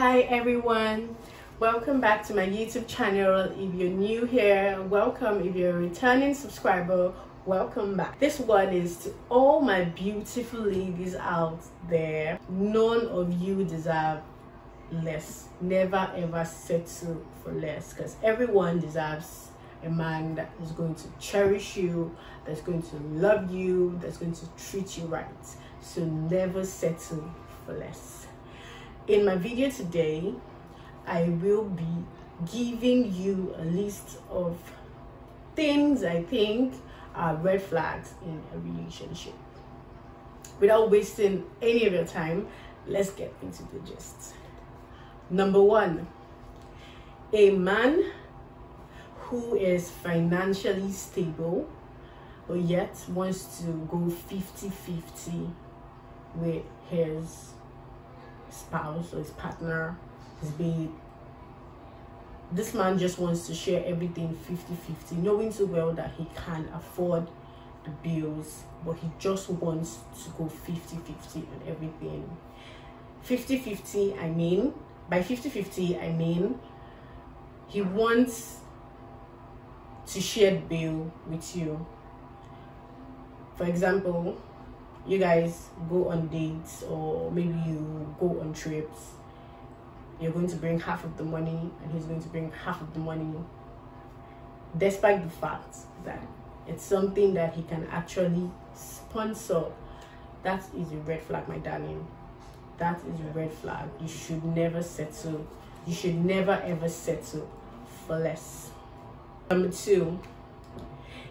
hi everyone. Welcome back to my youtube channel. If you're new here welcome. If you're a returning subscriber welcome back. This one is to all my beautiful ladies out there. None of you deserve less. Never ever settle for less because everyone deserves a man that is going to cherish you that's going to love you that's going to treat you right. So never settle for less. In my video today i will be giving you a list of things i think are red flags in a relationship. Without wasting any of your time let's get into the gist. Number one a man who is financially stable but yet wants to go 50-50 with his spouse or his partner, his babe. This man just wants to share everything 50-50, knowing so well that he can afford the bills, but he just wants to go 50-50 on everything. 50-50, I mean, by 50-50, I mean, he wants to share the bill with you. For example, you guys go on dates or maybe you go on trips. You're going to bring half of the money and he's going to bring half of the money. Despite the fact that it's something that he can actually sponsor that is a red flag my darling. That is a red flag. You should never settle. You should never ever settle for less number two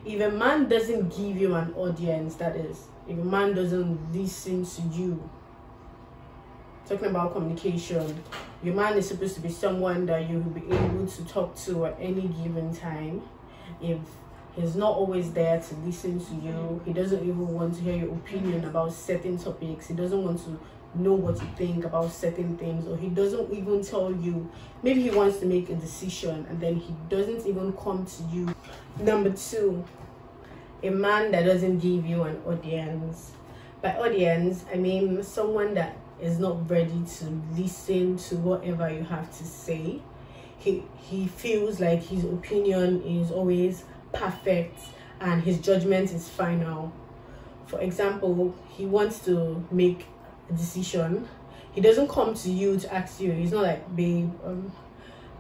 if a man doesn't give you an audience that is if a man doesn't listen to you talking about communication your man is supposed to be someone that you will be able to talk to at any given time. If he's not always there to listen to you he doesn't even want to hear your opinion about certain topics he doesn't want to know what you think about certain things or he doesn't even tell you. Maybe he wants to make a decision and then he doesn't even come to you. Number two a man that doesn't give you an audience. By audience i mean someone that is not ready to listen to whatever you have to say. He he feels like his opinion is always perfect and his judgment is final. For example he wants to make decision. He doesn't come to you to ask you. He's not like babe um,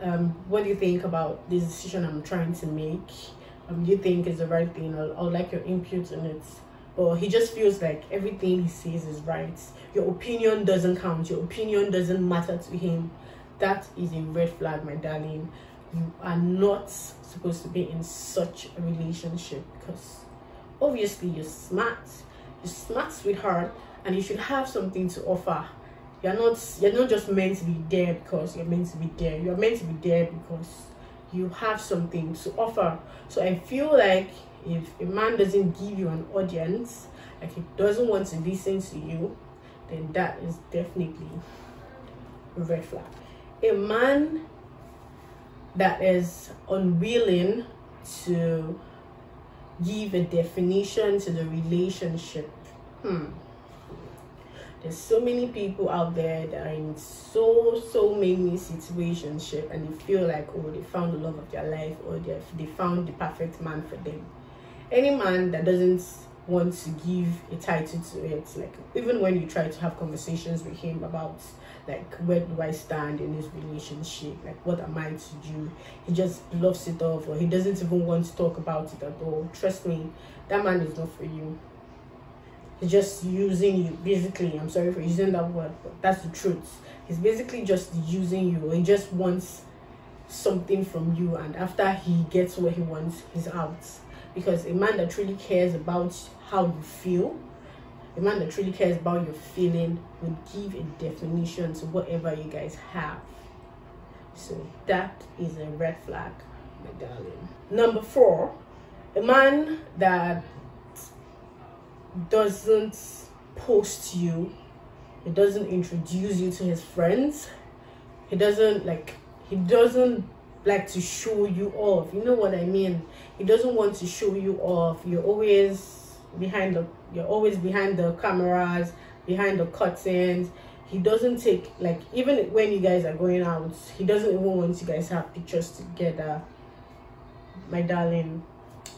um, what do you think about this decision i'm trying to make? Um, do you think is the right thing? Or, or like your input on it. But he just feels like everything he says is right. Your opinion doesn't count. Your opinion doesn't matter to him. That is a red flag my darling. You are not supposed to be in such a relationship because obviously you're smart. You're smart sweetheart and you should have something to offer. You're not you're not just meant to be there because you're meant to be there. You're meant to be there because you have something to offer. So i feel like if a man doesn't give you an audience like he doesn't want to listen to you then that is definitely a red flag. A man that is unwilling to give a definition to the relationship hmm there's so many people out there that are in so so many situations and they feel like oh they found the love of their life or they they found the perfect man for them. Any man that doesn't want to give a title to it like even when you try to have conversations with him about like where do i stand in this relationship? Like what am i to do? He just bluffs it off or he doesn't even want to talk about it at all. Trust me that man is not for you he's just using you basically i'm sorry for using that word but that's the truth. He's basically just using you. He just wants something from you and after he gets what he wants he's out. Because a man that truly cares about how you feel a man that truly cares about your feeling would give a definition to whatever you guys have. So that is a red flag my darling. Number four a man that doesn't post you he doesn't introduce you to his friends he doesn't like he doesn't like to show you off you know what i mean? He doesn't want to show you off you're always behind the you're always behind the cameras behind the curtains he doesn't take like even when you guys are going out he doesn't even want you guys have pictures together my darling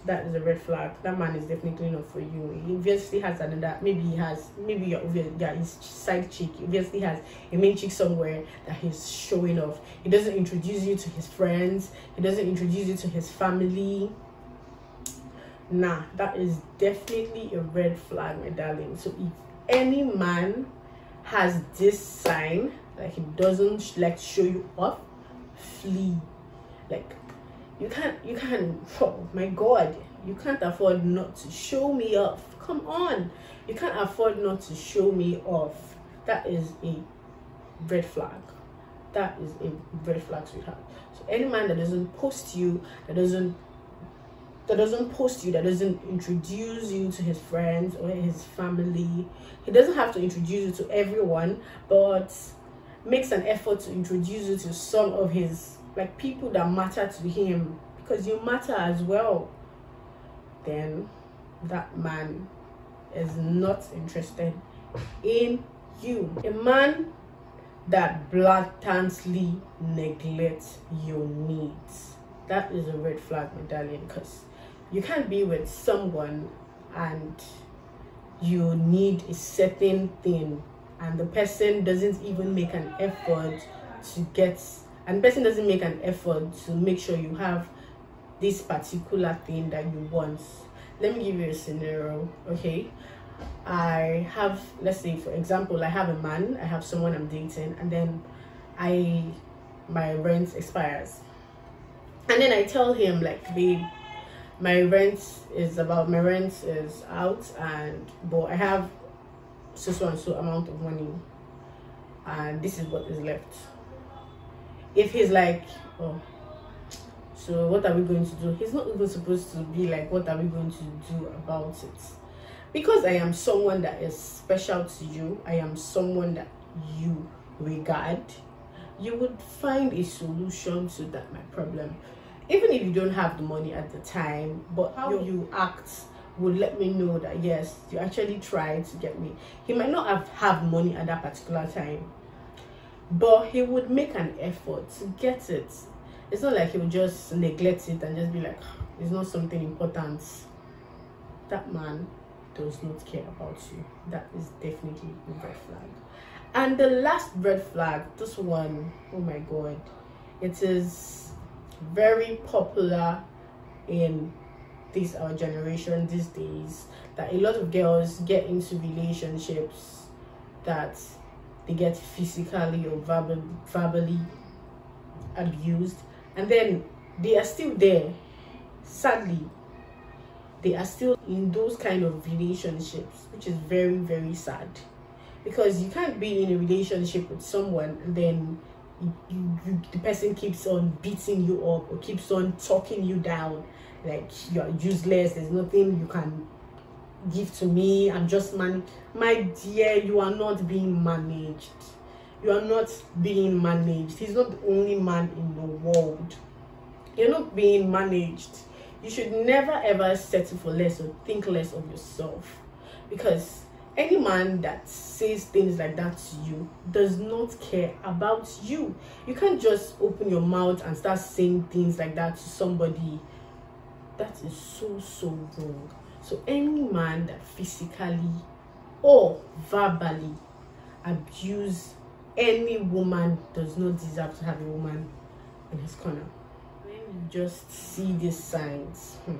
that is a red flag. That man is definitely not for you. He obviously has another maybe he has maybe you're yeah his side chick he obviously has a main chick somewhere that he's showing off. He doesn't introduce you to his friends. He doesn't introduce you to his family. Nah that is definitely a red flag my darling. So if any man has this sign like he doesn't like show you off flee. Like you can't you can't oh my god you can't afford not to show me off. Come on. You can't afford not to show me off. That is a red flag. That is a red flag sweetheart. So any man that doesn't post you that doesn't that doesn't post you, that doesn't introduce you to his friends or his family. He doesn't have to introduce you to everyone, but makes an effort to introduce you to some of his like people that matter to him because you matter as well. Then that man is not interested in you. A man that blatantly neglects your needs. That is a red flag, medallion, because you can't be with someone and you need a certain thing and the person doesn't even make an effort to get and person doesn't make an effort to make sure you have this particular thing that you want. Let me give you a scenario okay? I have let's say for example i have a man i have someone i'm dating and then i my rent expires. And then i tell him like babe my rent is about my rent is out and but i have so so and so amount of money and this is what is left if he's like oh so what are we going to do? He's not even supposed to be like what are we going to do about it? Because i am someone that is special to you i am someone that you regard you would find a solution to that my problem. Even if you don't have the money at the time but how you act would let me know that yes you actually tried to get me. He might not have have money at that particular time but he would make an effort to get it. It's not like he would just neglect it and just be like ah, it's not something important. That man does not care about you. That is definitely a red flag. And the last red flag this one oh my god it is very popular in this our generation these days that a lot of girls get into relationships that they get physically or verbal, verbally abused. And then they are still there. Sadly they are still in those kind of relationships which is very very sad. Because you can't be in a relationship with someone and then you, you, the person keeps on beating you up or keeps on talking you down. Like you're useless there's nothing you can give to me. I'm just man my dear you are not being managed. You are not being managed. He's not the only man in the world. You're not being managed. You should never ever settle for less or think less of yourself. Because any man that says things like that to you does not care about you. You can't just open your mouth and start saying things like that to somebody. That is so so wrong so any man that physically or verbally abuse any woman does not deserve to have a woman in his corner. When you just see these signs. Hmm,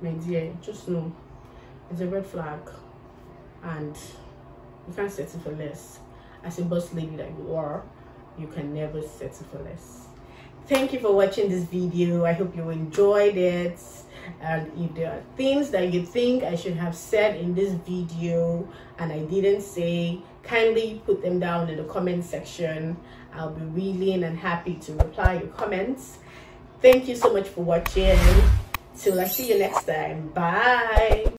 my dear just know it's a red flag and you can't settle for less. As a boss lady that you are you can never settle for less. Thank you for watching this video. I hope you enjoyed it and if there are things that you think i should have said in this video and i didn't say kindly put them down in the comment section. I'll be willing and happy to reply your comments. Thank you so much for watching. Till i see you next time. Bye